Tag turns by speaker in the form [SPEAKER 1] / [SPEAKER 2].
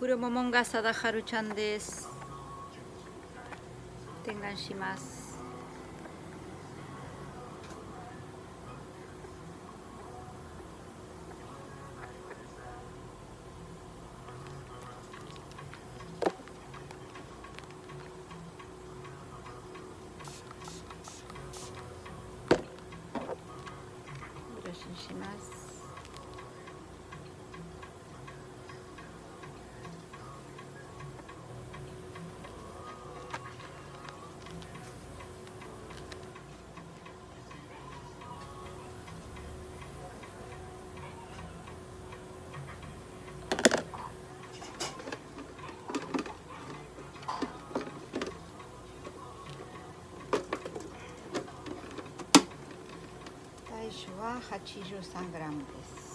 [SPEAKER 1] Kokuro Momonga Sadaharu chan desu. Tengan shimasu. Brushin 種は 83g です。